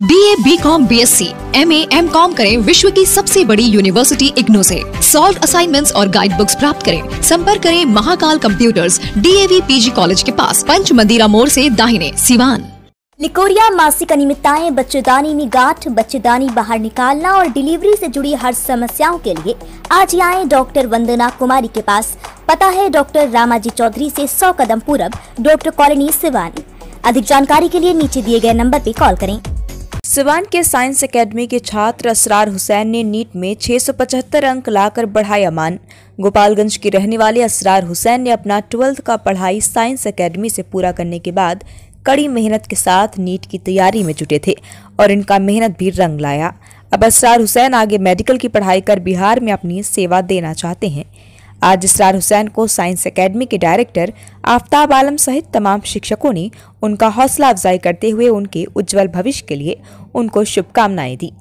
B A B com B S C M A M com करें विश्व की सबसे बड़ी यूनिवर्सिटी इग्नो से। सॉल्व असाइनमेंट्स और गाइड बुक्स प्राप्त करें। संपर्क करें Mahakal computers DAV PG college के पास। पंच मंदिरा मोड़ से दाहिने, सिवान। लिकोरिया मासिक अनियमितताएँ, बच्चेदानी में गांठ, बच्चेदानी बाहर निकालना और डिलीवरी से जुड़ी हर समस्याओं के लिए आज आए डॉक्टर वंदना कुमारी के पास। पता है डॉक्टर रामाजी चौधरी से 100 कदम पूरब, डॉक्टर कॉलोनी सिवान। अधिक जानकारी के लिए नीचे दिए गए नंबर पर कॉल करें। सिवान के साइंस एकेडमी के छात्र असरार हुसैन ने नीट में 675 अंक लाकर बढ़ाया मान। गोपालगंज के रहने वाले असरार हुसैन ने अपना ट्वेल्थ का पढ़ाई साइंस एकेडमी से पूरा करने के बाद कड़ी मेहनत के साथ नीट की तैयारी में जुटे थे और इनका मेहनत भी रंग लाया। अब असरार हुसैन आगे मेडिकल की पढ़ाई कर बिहार में अपनी सेवा देना चाहते हैं। आज इसरार हुसैन को साइंस एकेडमी के डायरेक्टर आफ्ताब आलम सहित तमाम शिक्षकों ने उनका हौसला अफजाई करते हुए उनके उज्जवल भविष्य के लिए उनको शुभकामनाएँ दी।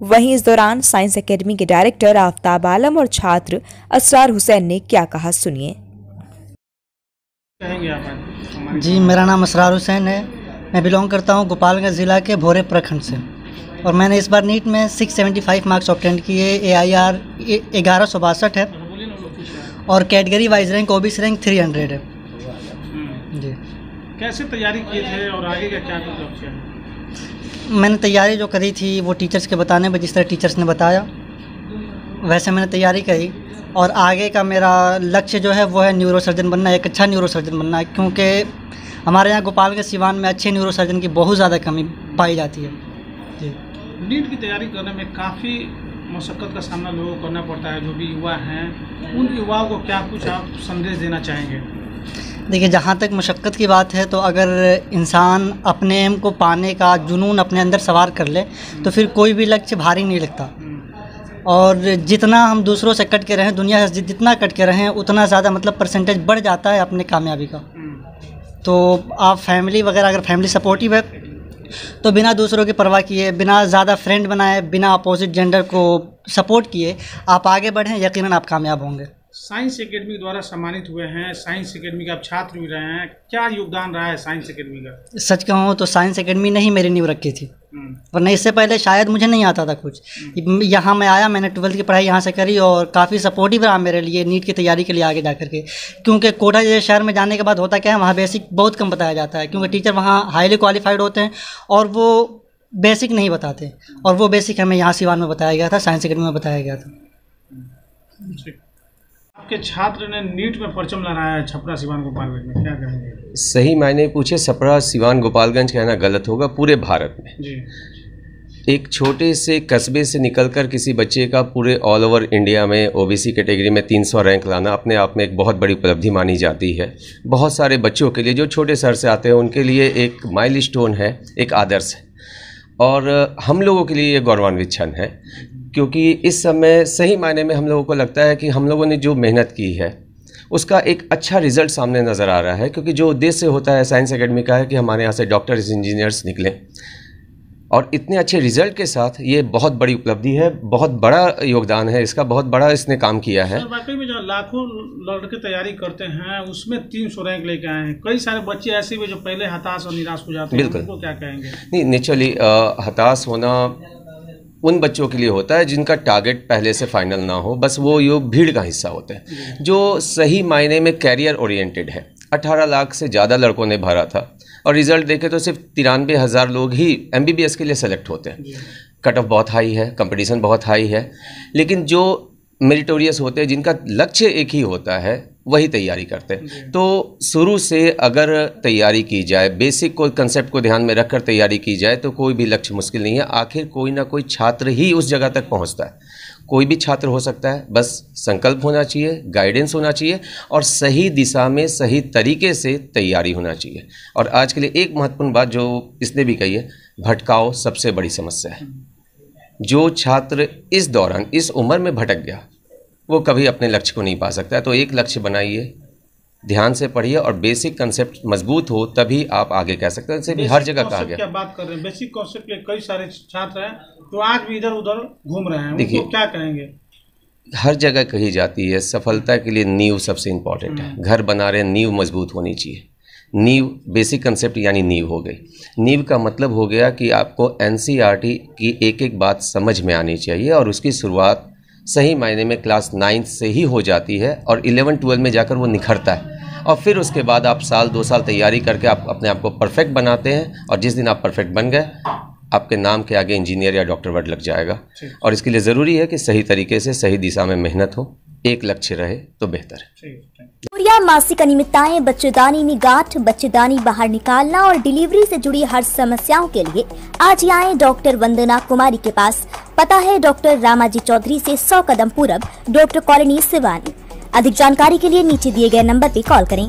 वहीं इस दौरान साइंस एकेडमी के डायरेक्टर आफ्ताब आलम और छात्र असरार हुसैन ने क्या कहा सुनिए। जी मेरा नाम असरार हुसैन है। मैं बिलोंग करता हूँ गोपालगंज ज़िला के भोरे प्रखंड से। और मैंने इस बार नीट में 675 मार्क्स ऑप्टेंड किए ए आई आर ग्यारह सौ बासठ है बोलिए ना लोग कुछ है और category wise rank OBC rank 300 है। हम्म। जी। कैसे तैयारी किए थे और आगे का क्या लक्ष्य है मैंने तैयारी जो करी थी वो टीचर्स के बताने पर जिस तरह टीचर्स ने बताया वैसे मैंने तैयारी करी। और आगे का मेरा लक्ष्य जो है वो है न्यूरो सर्जन बनना एक अच्छा न्यूरो सर्जन बनना है क्योंकि हमारे यहाँ गोपाल के सिवान में अच्छे न्यूरो सर्जन की बहुत ज़्यादा कमी पाई जाती है। जी। नीट की तैयारी करने में काफ़ी मशक्क़त का सामना लोगों को करना पड़ता है जो भी युवा हैं उन युवाओं को क्या कुछ आप संदेश देना चाहेंगे देखिए जहाँ तक मशक्क़त की बात है तो अगर इंसान अपने एम को पाने का जुनून अपने अंदर सवार कर ले तो फिर कोई भी लक्ष्य भारी नहीं लगता। और जितना हम दूसरों से कट के रहें दुनिया से जितना कट के रहें उतना ज़्यादा मतलब परसेंटेज बढ़ जाता है अपने कामयाबी का हम्म। तो आप फैमिली वगैरह अगर फैमिली सपोर्टिव है तो बिना दूसरों की परवाह किए बिना ज़्यादा फ्रेंड बनाए बिना अपोजिट जेंडर को सपोर्ट किए आप आगे बढ़ें यकीन आप कामयाब होंगे। साइंस एकेडमी द्वारा सम्मानित हुए हैं। साइंस एकेडमी के आप छात्र भी रहे हैं। क्या योगदान रहा है साइंस एकेडमी का? सच कहूँ तो साइंस एकेडमी ने ही मेरी नींव रखी थी। वरना इससे पहले शायद मुझे नहीं आता था कुछ। यहाँ मैं आया मैंने ट्वेल्थ की पढ़ाई यहाँ से करी और काफ़ी सपोर्टिव रहा मेरे लिए नीट की तैयारी के लिए आगे जा करके क्योंकि कोटा जैसे शहर में जाने के बाद होता क्या है वहाँ बेसिक बहुत कम बताया जाता है क्योंकि टीचर वहाँ हाईली क्वालिफाइड होते हैं और वो बेसिक नहीं बताते और वो बेसिक हमें यहाँ सिवान में बताया गया था साइंस अकेडमी में बताया गया था। आपके छात्र ने नीट में परचम लहराया है छपरा सिवान गोपालगंज में क्या कहेंगे? सही मायने पूछे छपरा सिवान गोपालगंज कहना गलत होगा पूरे भारत में। जी। एक छोटे से कस्बे से निकलकर किसी बच्चे का पूरे ऑल ओवर इंडिया में ओबीसी कैटेगरी में 300 रैंक लाना अपने आप में एक बहुत बड़ी उपलब्धि मानी जाती है। बहुत सारे बच्चों के लिए जो छोटे शहर से आते हैं, उनके लिए एक माइल स्टोन है, एक आदर्श है। और हम लोगों के लिए ये गौरवान्वित क्षण है, क्योंकि इस समय सही मायने में हम लोगों को लगता है कि हम लोगों ने जो मेहनत की है, उसका एक अच्छा रिज़ल्ट सामने नज़र आ रहा है, क्योंकि जो उद्देश्य होता है साइंस एकेडमी का है कि हमारे यहाँ से डॉक्टर्स इंजीनियर्स निकलें। और इतने अच्छे रिज़ल्ट के साथ ये बहुत बड़ी उपलब्धि है बहुत बड़ा योगदान है इसका बहुत बड़ा इसने काम किया है। वाकई में जो लाखों लड़के तैयारी करते हैं उसमें तीन सौ रैंक लेके आए हैं। कई सारे बच्चे ऐसे भी जो पहले हताश और निराश हो जाते हैं बिल्कुल। उनको क्या कहेंगे? नहीं नेचुरली हताश होना उन बच्चों के लिए होता है जिनका टारगेट पहले से फाइनल ना हो बस वो ये भीड़ का हिस्सा होते हैं। जो। सही मायने में कैरियर ओरिएंटेड है 18 लाख से ज़्यादा लड़कों ने भरा था। और रिज़ल्ट देखें तो सिर्फ़ तिरानवे हज़ार लोग ही एमबीबीएस के लिए सेलेक्ट होते हैं। कट ऑफ़ बहुत हाई है कंपटीशन बहुत हाई है लेकिन जो मेरिटोरियस होते हैं जिनका लक्ष्य एक ही होता है वही तैयारी करते हैं। तो शुरू से अगर तैयारी की जाए बेसिक कोई कंसेप्ट को ध्यान में रखकर तैयारी की जाए तो कोई भी लक्ष्य मुश्किल नहीं है। आखिर कोई ना कोई छात्र ही उस जगह तक पहुँचता है। कोई भी छात्र हो सकता है। बस संकल्प होना चाहिए गाइडेंस होना चाहिए और सही दिशा में, सही तरीके से तैयारी होना चाहिए। और आज के लिए एक महत्वपूर्ण बात जो इसने भी कही है, भटकाव सबसे बड़ी समस्या है। जो छात्र इस दौरान, इस उम्र में भटक गया, वो कभी अपने लक्ष्य को नहीं पा सकता तो एक लक्ष्य बनाइए ध्यान से पढ़िए और बेसिक कंसेप्ट मज़बूत हो तभी आप आगे कह सकते हैं। इसे भी हर जगह कहा गया। क्या बात कर रहे हैं। बेसिक कॉन्सेप्ट के कई सारे छात्र हैं तो आज भी इधर उधर घूम रहे हैं। देखिए। क्या कहेंगे? हर जगह कही जाती है सफलता के लिए नींव सबसे इंपॉर्टेंट है। घर बना रहे नींव मज़बूत होनी चाहिए। नींव बेसिक कंसेप्ट यानी नींव हो गई। नींव का मतलब हो गया कि आपको एन की एक एक बात समझ में आनी चाहिए और उसकी शुरुआत सही मायने में क्लास नाइन्थ से ही हो जाती है और इलेवन ट्वेल्व में जाकर वो निखरता है। और फिर उसके बाद आप साल दो साल तैयारी करके आप अपने आप को परफेक्ट बनाते हैं और जिस दिन आप परफेक्ट बन गए आपके नाम के आगे इंजीनियर या डॉक्टर वर्ड लग जाएगा। और इसके लिए ज़रूरी है कि सही तरीके से सही दिशा में मेहनत हो एक लक्ष्य रहे तो बेहतर है। या मासिक अनियमितताएँ बच्चेदानी में गांठ बच्चेदानी बाहर निकालना और डिलीवरी से जुड़ी हर समस्याओं के लिए आज आए डॉक्टर वंदना कुमारी के पास। पता है डॉक्टर रामाजी चौधरी से 100 कदम पूरब डॉक्टर कॉलोनी सिवानी। अधिक जानकारी के लिए नीचे दिए गए नंबर पर कॉल करें।